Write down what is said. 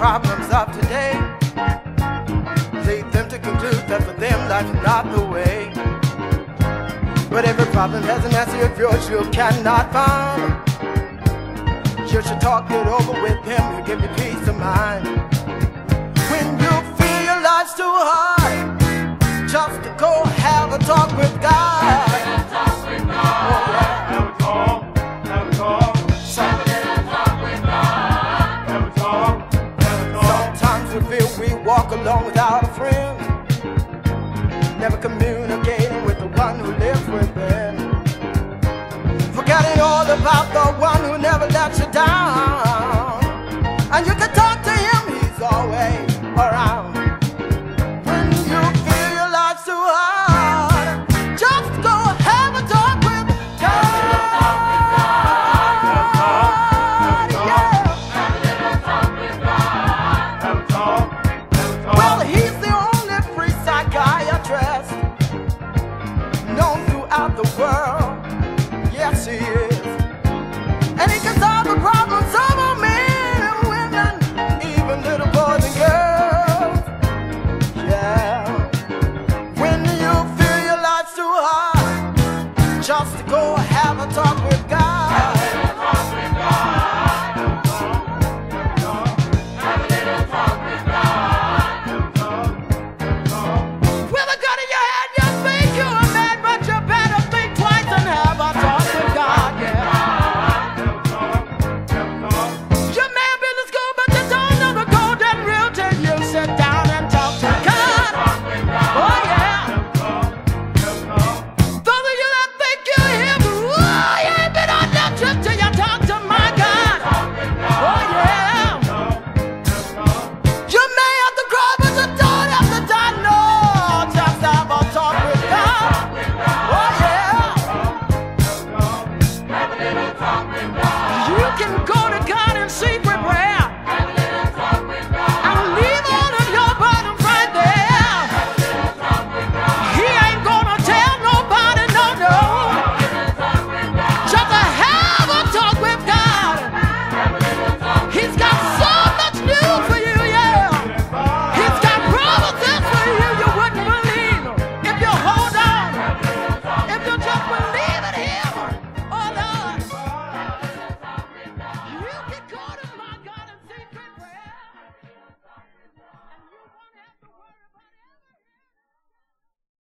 of today lead them to conclude that for them life's not the way. But every problem has an answer if yours you cannot find. You should talk it over with him, he'll give you peace of mind. When you feel life's too hard, just to go have a talk with God. Walk alone without a friend. Never communicating with the one who lives within. Forgetting all about the one who never lets you down. Just go have a talk with.